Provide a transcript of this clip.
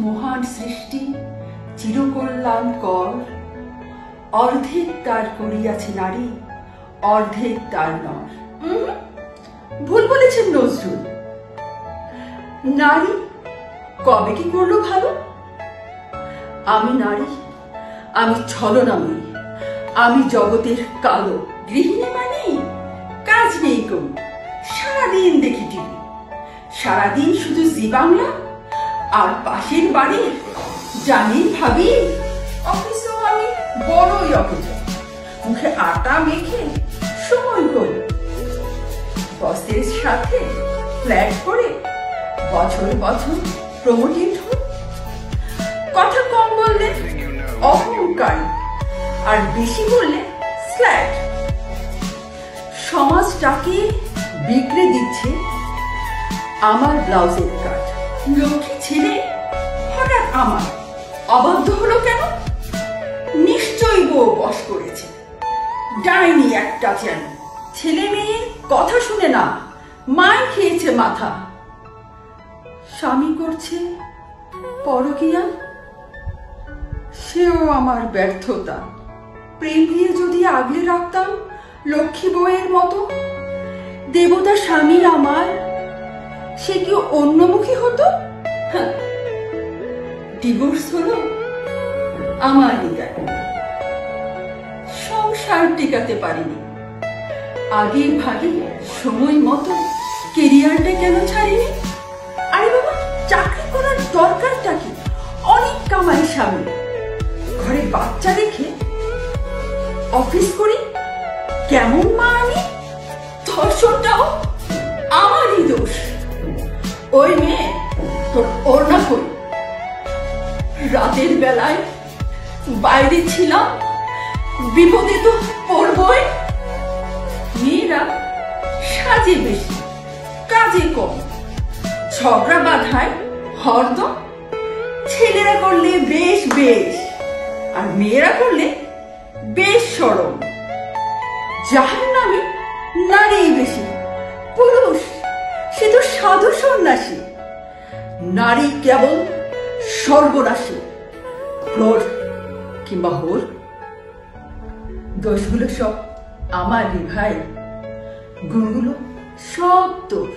মহান সৃষ্টি চিরকল্যাণ কর অর্ধেক তার করিয়াছে নারী, অর্ধেক তার নর। ভুল বলেছেন নজরুল। নারী কবে কি করল ভালো? আমি নারী, আমি ছলনাময়ী, আমি জগতের কালো। গৃহিণী মানে? কাজ নেই কোন। সারাদিন দেখি টিভি। সারাদিন শুধু জি বাংলা আর পাশের বাড়ির জানি ভাবি অফিসেও আমি বড়ই অকেজ মুখে আটা মেখে সময় করি। বসের সাথে ফ্ল্যাট করে বছর বছর প্রমোটেড হই। কথা কম বললে অহংকার, আর বেশি বললে স্ল্যাট সমাজটাকে বিগড়ে দিচ্ছে আমার ব্লাউজের কাট লক্ষ্মী ছেলে, হঠাৎ আমার। অবাধ্য হলো কেন? নিশ্চয়ই বউ বস করেছে। ডাইনি একটা যেন। ছেলে মেয়ের কথা শুনে না, মায় খেয়েছে মাথা। স্বামী করছে পরকিয়া? সেও আমার ব্যর্থতা। প্রেম দিয়ে যদি আগলে রাখতাম লক্ষ্মী বউয়ের মতো, দেবতা স্বামী আমার সে কি অন্যমুখী হতো? ডিভোর্স হলো আমার নিদায়। সংসার টিকাতে পারিনি। আগে ভাগে সময় মতো কেরিয়ারটা কেন ছাড়িনি? আরে বাবা, চাকরি করার দরকারটা কি? অনেক কামাই স্বামী ঘরে বাচ্চা রেখে অফিস করি? কেমন মা আমি? ধর্ষণটাও আমারই দোষ। ওই মেয়ে তোর ওর না কই রাতের বেলায় বাইরে ছিলাম, বিপদে তো পড়বই। মেয়েরা সাজে বেশি, কাজে কম। ঝগড়া বাধায় হরদম ছেলেরা করলে বেশ বেশ, আর মেয়েরা করলে বেশ সরম যাহার নামে নারী বেশি। সন্ন্যাসী। নারী কেবল সর্বনাশী ক্রোধ কিংবা হোর? দোষগুলো সব আমার ভাই গুণগুলো সব তোর।